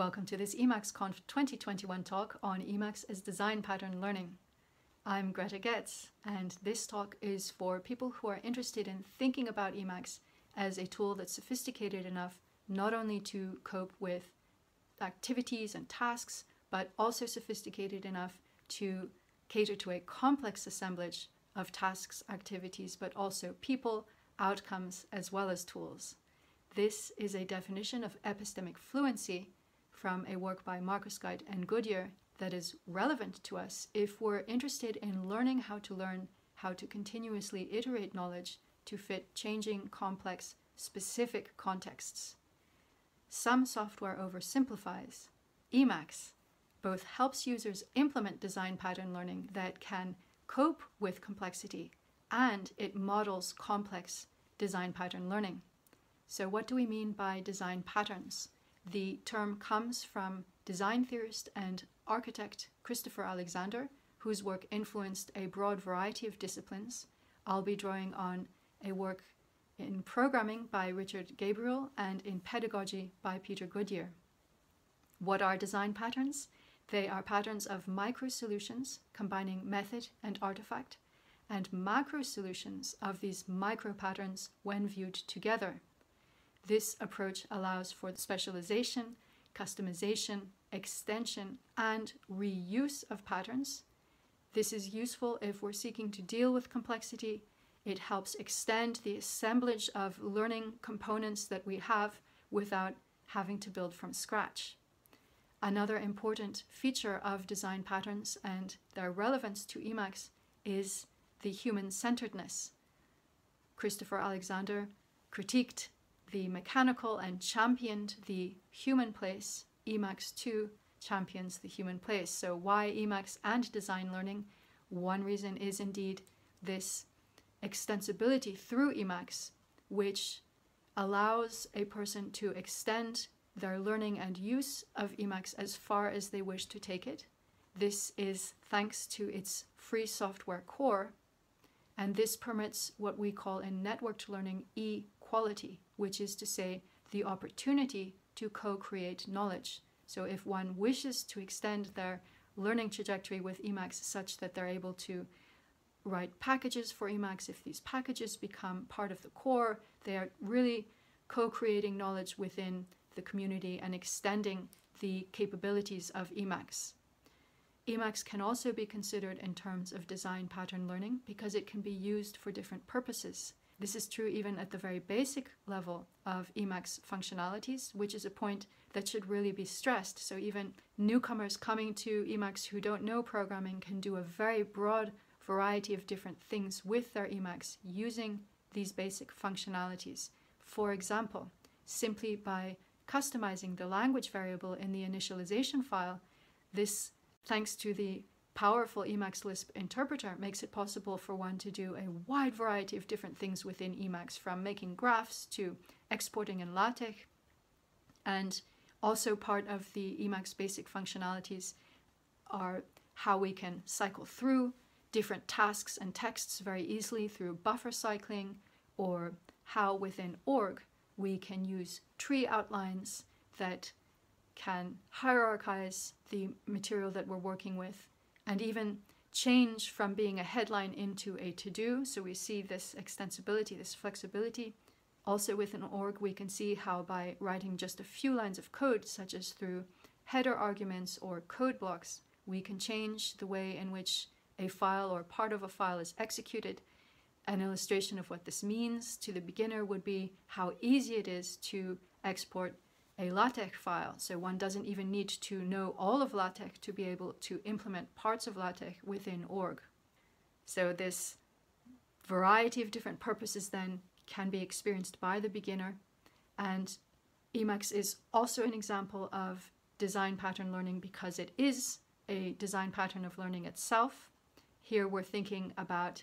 Welcome to this EmacsConf 2021 talk on Emacs as design pattern learning. I'm Greta Goetz, and this talk is for people who are interested in thinking about Emacs as a tool that's sophisticated enough not only to cope with activities and tasks, but also sophisticated enough to cater to a complex assemblage of tasks, activities, but also people, outcomes, as well as tools. This is a definition of epistemic fluency from a work by Markauskaite and Goodyear that is relevant to us if we're interested in learning how to learn how to continuously iterate knowledge to fit changing, complex, specific contexts. Some software oversimplifies. Emacs both helps users implement design pattern learning that can cope with complexity and it models complex design pattern learning. So, what do we mean by design patterns? The term comes from design theorist and architect Christopher Alexander, whose work influenced a broad variety of disciplines. I'll be drawing on a work in programming by Richard Gabriel and in pedagogy by Peter Goodyear. What are design patterns? They are patterns of micro solutions combining method and artifact, and macro solutions of these micro patterns when viewed together. This approach allows for specialization, customization, extension, and reuse of patterns. This is useful if we're seeking to deal with complexity. It helps extend the assemblage of learning components that we have without having to build from scratch. Another important feature of design patterns and their relevance to Emacs is the human centeredness. Christopher Alexander critiqued the mechanical and championed the human place. Emacs too champions the human place. So, why Emacs and design learning? One reason is indeed this extensibility through Emacs, which allows a person to extend their learning and use of Emacs as far as they wish to take it. This is thanks to its free software core, and this permits what we call in networked learning equality, which is to say, the opportunity to co create knowledge. So, if one wishes to extend their learning trajectory with Emacs such that they're able to write packages for Emacs, if these packages become part of the core, they are really co creating knowledge within the community and extending the capabilities of Emacs. Emacs can also be considered in terms of design pattern learning because it can be used for different purposes. This is true even at the very basic level of Emacs functionalities, which is a point that should really be stressed. So even newcomers coming to Emacs who don't know programming can do a very broad variety of different things with their Emacs using these basic functionalities. For example, simply by customizing the language variable in the initialization file, this, thanks to the powerful Emacs Lisp interpreter makes it possible for one to do a wide variety of different things within Emacs, from making graphs to exporting in LaTeX. And also part of the Emacs basic functionalities are how we can cycle through different tasks and texts very easily through buffer cycling, or how within org we can use tree outlines that can hierarchize the material that we're working with and even change from being a headline into a to do. So we see this extensibility, this flexibility. Also with an org, we can see how by writing just a few lines of code, such as through header arguments or code blocks, we can change the way in which a file or part of a file is executed. An illustration of what this means to the beginner would be how easy it is to export a LaTeX file. So one doesn't even need to know all of LaTeX to be able to implement parts of LaTeX within org. So this variety of different purposes then can be experienced by the beginner. And Emacs is also an example of design pattern learning because it is a design pattern of learning itself. Here we're thinking about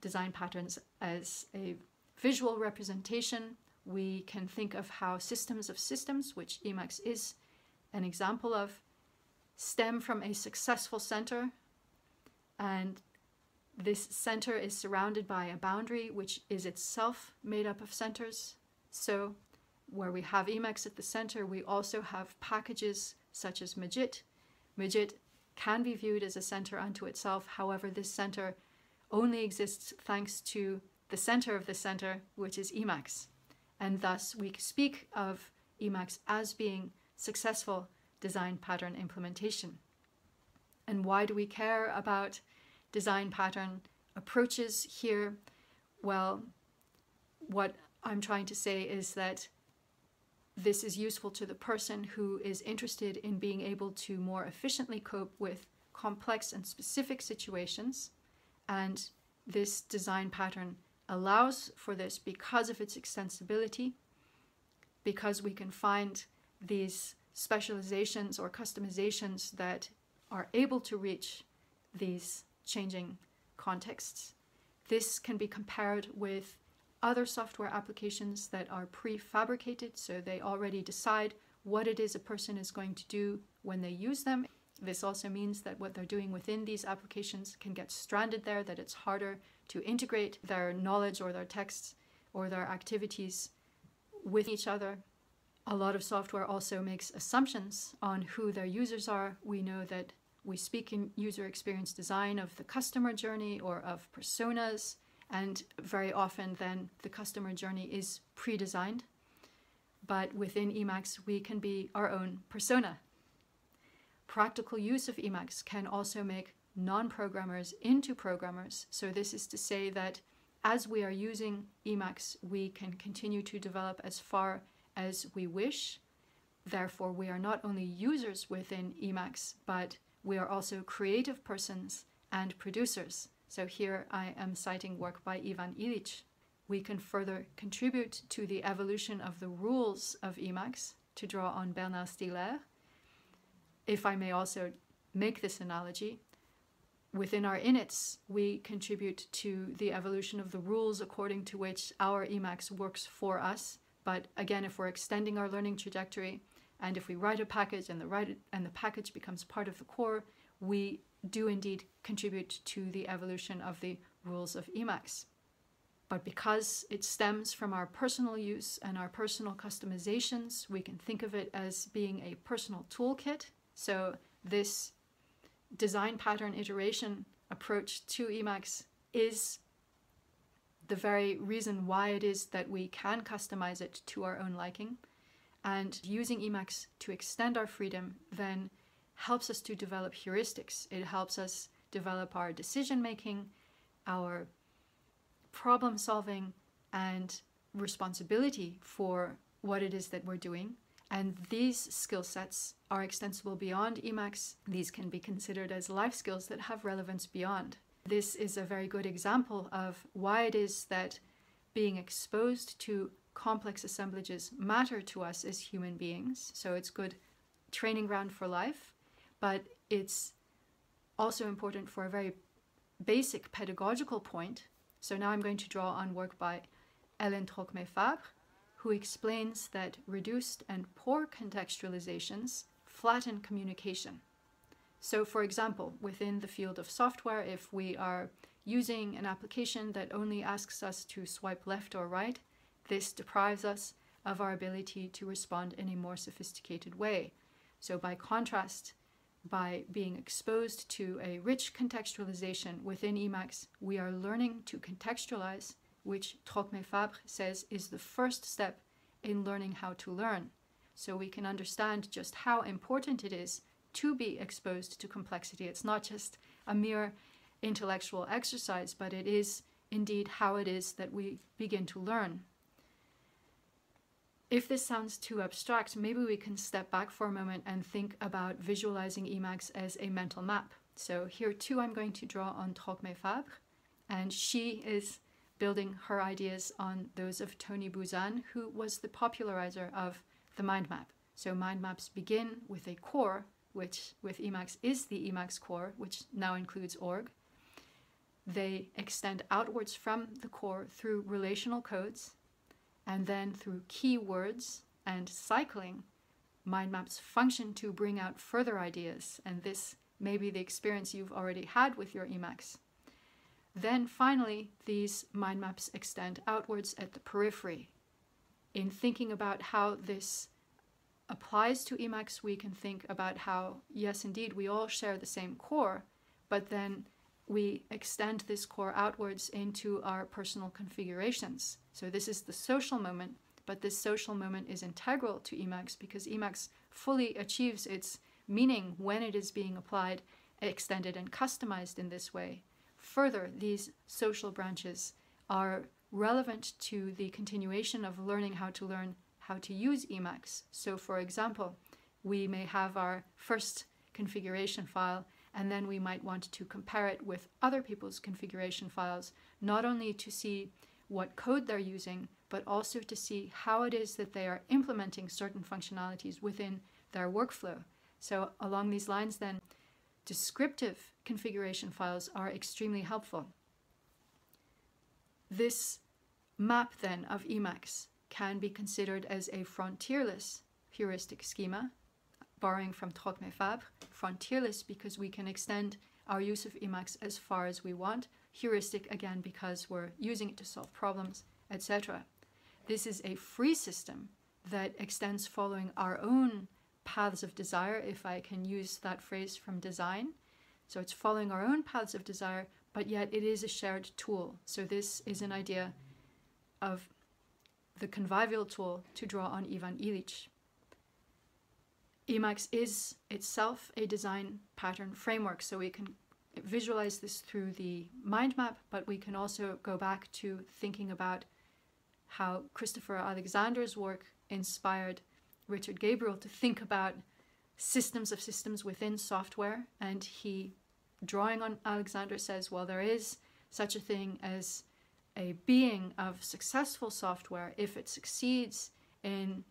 design patterns as a visual representation we can think of how systems of systems, which Emacs is an example of, stem from a successful center. And this center is surrounded by a boundary, which is itself made up of centers. So where we have Emacs at the center, we also have packages such as Magit. Magit can be viewed as a center unto itself. However, this center only exists thanks to the center of the center, which is Emacs. And thus, we speak of Emacs as being successful design pattern implementation. And why do we care about design pattern approaches here? Well, what I'm trying to say is that this is useful to the person who is interested in being able to more efficiently cope with complex and specific situations. And this design pattern allows for this because of its extensibility, because we can find these specializations or customizations that are able to reach these changing contexts. This can be compared with other software applications that are prefabricated, so they already decide what it is a person is going to do when they use them. This also means that what they're doing within these applications can get stranded there, that it's harder to integrate their knowledge or their texts or their activities with each other. A lot of software also makes assumptions on who their users are. We know that we speak in user experience design of the customer journey or of personas, and very often then the customer journey is pre designed. But within Emacs, we can be our own persona. Practical use of Emacs can also make non programmers into programmers. So, this is to say that as we are using Emacs, we can continue to develop as far as we wish. Therefore, we are not only users within Emacs, but we are also creative persons and producers. So, here I am citing work by Ivan Illich. We can further contribute to the evolution of the rules of Emacs to draw on Bernard Stiegler. If I may also make this analogy, within our inits, we contribute to the evolution of the rules according to which our Emacs works for us. But again, if we're extending our learning trajectory, and if we write a package and the write and the package becomes part of the core, we do indeed contribute to the evolution of the rules of Emacs. But because it stems from our personal use and our personal customizations, we can think of it as being a personal toolkit. So this design pattern iteration approach to Emacs is the very reason why it is that we can customize it to our own liking. And using Emacs to extend our freedom then helps us to develop heuristics. It helps us develop our decision making, our problem solving, and responsibility for what it is that we're doing and these skill sets are extensible beyond Emacs. These can be considered as life skills that have relevance beyond. This is a very good example of why it is that being exposed to complex assemblages matter to us as human beings. So it's good training ground for life, but it's also important for a very basic pedagogical point. So now I'm going to draw on work by Hélène Trocmé-Fabre, who explains that reduced and poor contextualizations flatten communication. So, for example, within the field of software, if we are using an application that only asks us to swipe left or right, this deprives us of our ability to respond in a more sophisticated way. So, by contrast, by being exposed to a rich contextualization within Emacs, we are learning to contextualize which Trocmé-Fabre says is the first step in learning how to learn. So we can understand just how important it is to be exposed to complexity. It's not just a mere intellectual exercise, but it is indeed how it is that we begin to learn. If this sounds too abstract, maybe we can step back for a moment and think about visualizing Emacs as a mental map. So here too I'm going to draw on Trocmé-Fabre, and she is building her ideas on those of Tony Buzan, who was the popularizer of the mind map. So mind maps begin with a core, which with Emacs is the Emacs core, which now includes org. They extend outwards from the core through relational codes, and then through keywords and cycling, mind maps function to bring out further ideas, and this may be the experience you've already had with your Emacs. Then finally, these mind maps extend outwards at the periphery. in thinking about how this applies to Emacs, we can think about how, yes, indeed, we all share the same core, but then we extend this core outwards into our personal configurations. So this is the social moment, but this social moment is integral to Emacs because Emacs fully achieves its meaning when it is being applied, extended, and customized in this way. Further, these social branches are relevant to the continuation of learning how to learn how to use Emacs. So, for example, we may have our first configuration file and then we might want to compare it with other people's configuration files, not only to see what code they're using, but also to see how it is that they are implementing certain functionalities within their workflow. So, along these lines, then, descriptive configuration files are extremely helpful. This map, then, of Emacs can be considered as a frontierless heuristic schema, borrowing from Trocmé-Fabre, frontierless because we can extend our use of Emacs as far as we want, heuristic again because we're using it to solve problems, etc. This is a free system that extends following our own paths of desire, if I can use that phrase from design. So it's following our own paths of desire, but yet it is a shared tool. So this is an idea of the convivial tool to draw on Ivan Illich. Emacs is itself a design pattern framework, so we can visualize this through the mind map, but we can also go back to thinking about how Christopher Alexander's work inspired Richard Gabriel to think about systems of systems within software. And he, drawing on Alexander, says, well, there is such a thing as a being of successful software if it succeeds in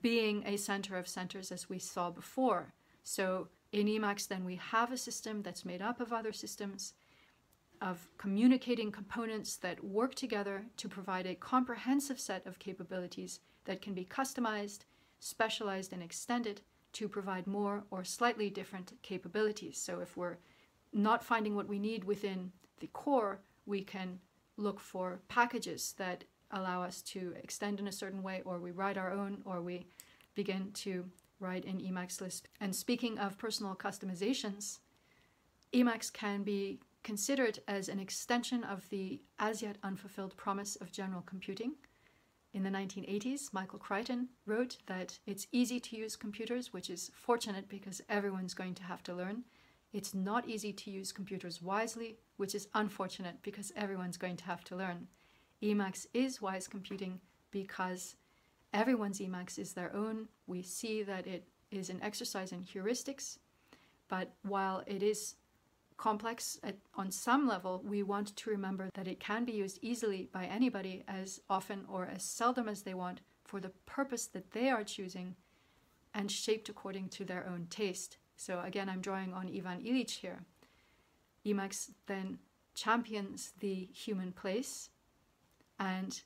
being a center of centers as we saw before. So in Emacs, then we have a system that's made up of other systems, of communicating components that work together to provide a comprehensive set of capabilities that can be customized, specialized, and extended to provide more or slightly different capabilities. So if we're not finding what we need within the core, we can look for packages that allow us to extend in a certain way, or we write our own, or we begin to write in Emacs Lisp. And speaking of personal customizations, Emacs can be considered as an extension of the as yet unfulfilled promise of general computing. In the 1980s, Michael Crichton wrote that it's easy to use computers, which is fortunate because everyone's going to have to learn. It's not easy to use computers wisely, which is unfortunate because everyone's going to have to learn. Emacs is wise computing because everyone's Emacs is their own. We see that it is an exercise in heuristics, but while it is complex at, on some level, we want to remember that it can be used easily by anybody as often or as seldom as they want for the purpose that they are choosing and shaped according to their own taste. So again, I'm drawing on Ivan Illich here. Emacs then champions the human place and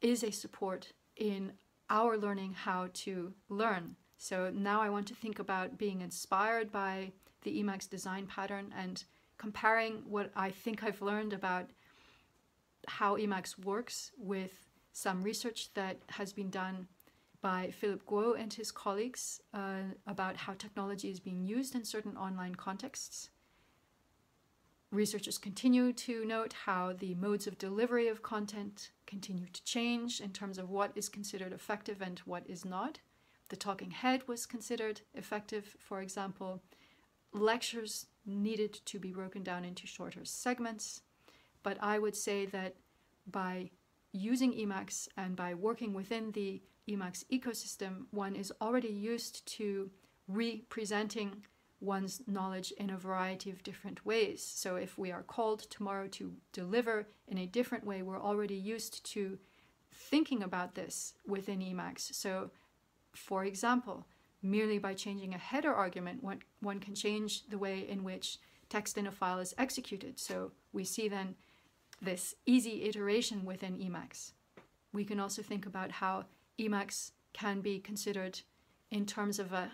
is a support in our learning how to learn. So now I want to think about being inspired by the Emacs design pattern and comparing what I think I've learned about how Emacs works with some research that has been done by Philip Guo and his colleagues uh, about how technology is being used in certain online contexts. Researchers continue to note how the modes of delivery of content continue to change in terms of what is considered effective and what is not. The talking head was considered effective, for example. Lectures needed to be broken down into shorter segments. But I would say that by using Emacs and by working within the Emacs ecosystem, one is already used to representing one's knowledge in a variety of different ways. So if we are called tomorrow to deliver in a different way, we're already used to thinking about this within Emacs. So for example, merely by changing a header argument, one, one can change the way in which text in a file is executed. So we see then this easy iteration within Emacs. We can also think about how Emacs can be considered in terms of a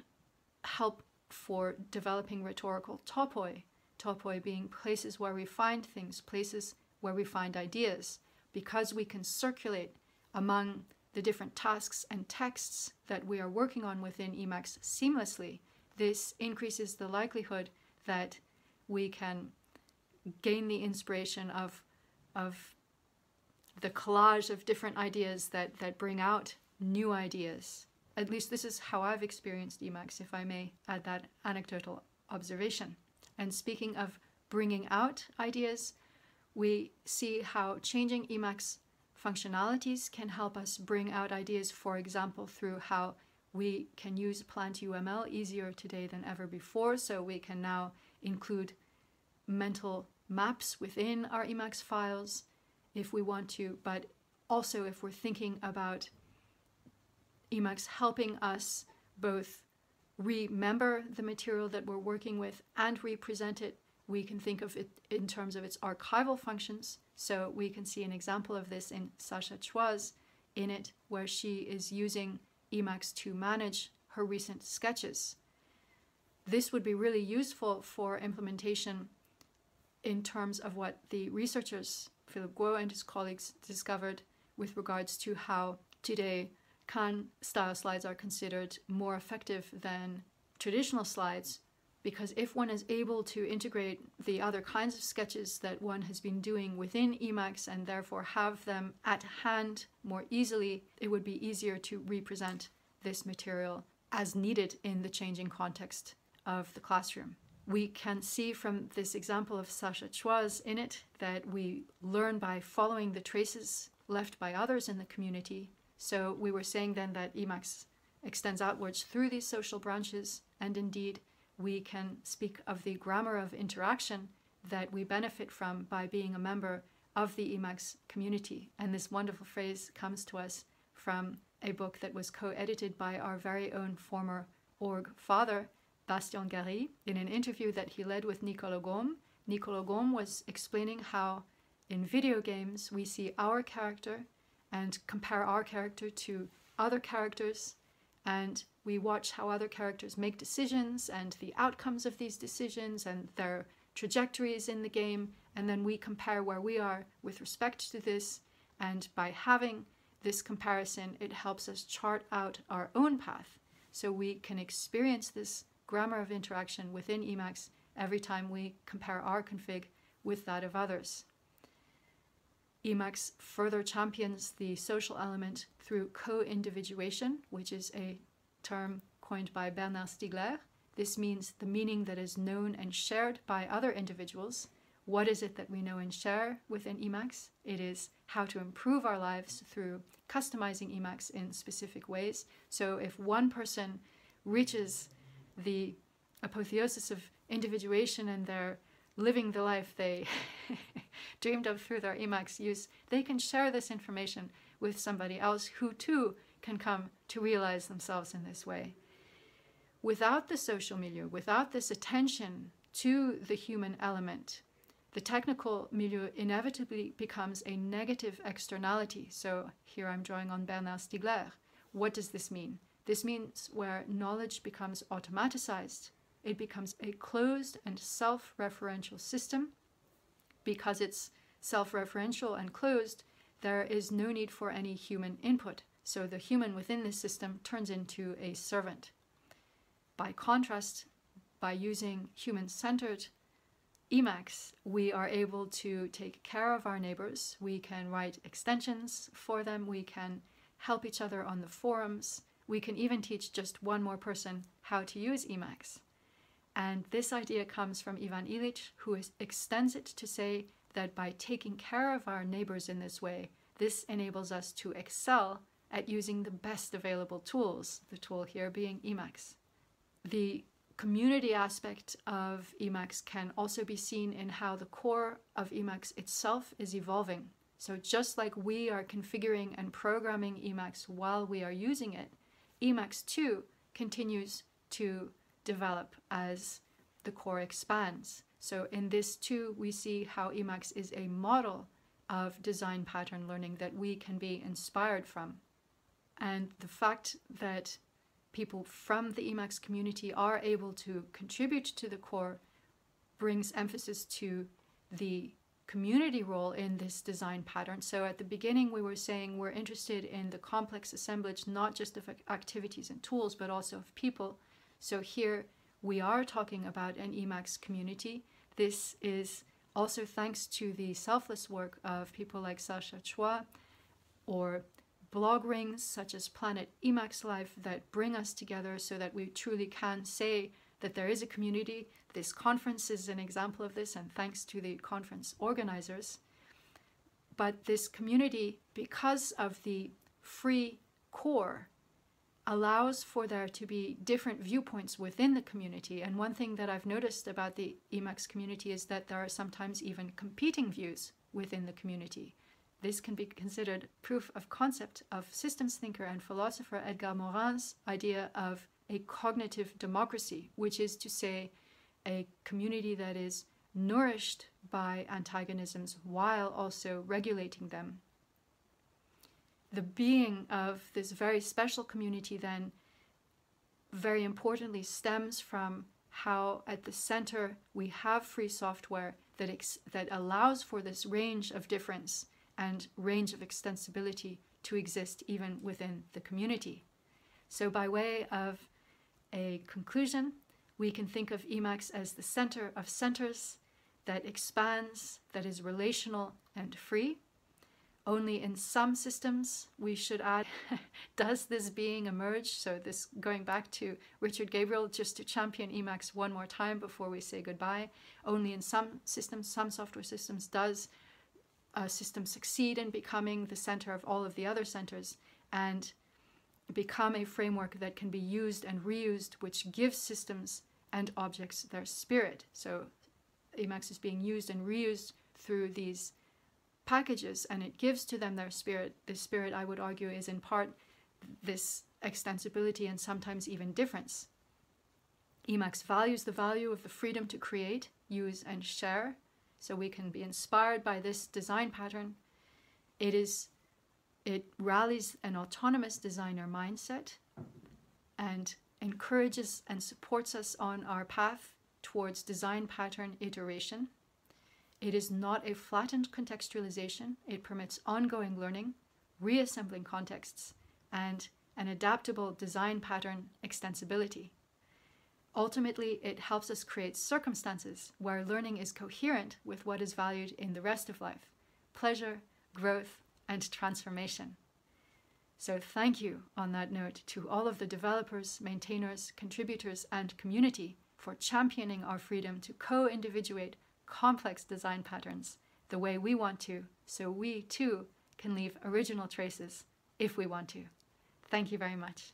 help for developing rhetorical topoi, topoi being places where we find things, places where we find ideas, because we can circulate among the different tasks and texts that we are working on within Emacs seamlessly, this increases the likelihood that we can gain the inspiration of, of the collage of different ideas that, that bring out new ideas. At least this is how I've experienced Emacs, if I may add that anecdotal observation. And speaking of bringing out ideas, we see how changing Emacs functionalities can help us bring out ideas, for example, through how we can use PlantUML easier today than ever before. So we can now include mental maps within our Emacs files if we want to, but also if we're thinking about Emacs helping us both remember the material that we're working with and represent it, we can think of it in terms of its archival functions. So we can see an example of this in Sacha Chua's init, where she is using Emacs to manage her recent sketches. This would be really useful for implementation in terms of what the researchers, Philip Guo and his colleagues, discovered with regards to how today Khan style slides are considered more effective than traditional slides because if one is able to integrate the other kinds of sketches that one has been doing within Emacs and therefore have them at hand more easily, it would be easier to represent this material as needed in the changing context of the classroom. We can see from this example of Sacha Chua's init that we learn by following the traces left by others in the community. So we were saying then that Emacs extends outwards through these social branches, and indeed we can speak of the grammar of interaction that we benefit from by being a member of the Emacs community. And this wonderful phrase comes to us from a book that was co-edited by our very own former org father, Bastien Guerry, in an interview that he led with Nicolas Gaume. Nicolas Gaume was explaining how in video games we see our character and compare our character to other characters and we watch how other characters make decisions and the outcomes of these decisions and their trajectories in the game and then we compare where we are with respect to this and by having this comparison it helps us chart out our own path so we can experience this grammar of interaction within Emacs every time we compare our config with that of others. Emacs further champions the social element through co-individuation, which is a term coined by Bernard Stiegler. This means the meaning that is known and shared by other individuals. What is it that we know and share within Emacs? It is how to improve our lives through customizing Emacs in specific ways. So if one person reaches the apotheosis of individuation and they're living the life they dreamed of through their Emacs use, they can share this information with somebody else who too can come to realize themselves in this way. Without the social milieu, without this attention to the human element, the technical milieu inevitably becomes a negative externality. So here I'm drawing on Bernard Stiegler. What does this mean? This means where knowledge becomes automatized, it becomes a closed and self-referential system. Because it's self-referential and closed, there is no need for any human input. So the human within this system turns into a servant. By contrast, by using human-centered Emacs, we are able to take care of our neighbors. We can write extensions for them. We can help each other on the forums. We can even teach just one more person how to use Emacs. And this idea comes from Ivan Illich, who extends it to say that by taking care of our neighbors in this way, this enables us to excel at using the best available tools, the tool here being Emacs. The community aspect of Emacs can also be seen in how the core of Emacs itself is evolving. So just like we are configuring and programming Emacs while we are using it, Emacs too continues to develop as the core expands. So in this too, we see how Emacs is a model of design pattern learning that we can be inspired from. And the fact that people from the Emacs community are able to contribute to the core brings emphasis to the community role in this design pattern. So at the beginning, we were saying we're interested in the complex assemblage, not just of activities and tools, but also of people. So here we are talking about an Emacs community. This is also thanks to the selfless work of people like Sacha Chua or blog rings such as Planet Emacs Life that bring us together so that we truly can say that there is a community. This conference is an example of this, and thanks to the conference organizers. But this community, because of the free core, allows for there to be different viewpoints within the community. And one thing that I've noticed about the Emacs community is that there are sometimes even competing views within the community. This can be considered proof of concept of systems thinker and philosopher Edgar Morin's idea of a cognitive democracy, which is to say, a community that is nourished by antagonisms while also regulating them. The being of this very special community, then, very importantly, stems from how at the center we have free software that, that allows for this range of difference and range of extensibility to exist even within the community. So, by way of a conclusion, we can think of Emacs as the center of centers that expands, that is relational and free. Only in some systems, we should add, does this being emerge? So, this going back to Richard Gabriel, just to champion Emacs one more time before we say goodbye. Only in some systems, some software systems, does a system succeed in becoming the center of all of the other centers. And become a framework that can be used and reused, which gives systems and objects their spirit. So Emacs is being used and reused through these packages and it gives to them their spirit. The spirit, I would argue, is in part this extensibility and sometimes even difference. Emacs values the value of the freedom to create, use, and share, so we can be inspired by this design pattern. It is it rallies an autonomous designer mindset and encourages and supports us on our path towards design pattern iteration. It is not a flattened contextualization. It permits ongoing learning, reassembling contexts, and an adaptable design pattern extensibility. Ultimately, it helps us create circumstances where learning is coherent with what is valued in the rest of life pleasure, growth, and transformation. So, thank you on that note to all of the developers, maintainers, contributors, and community for championing our freedom to co individuate complex design patterns the way we want to, so we too can leave original traces if we want to. Thank you very much.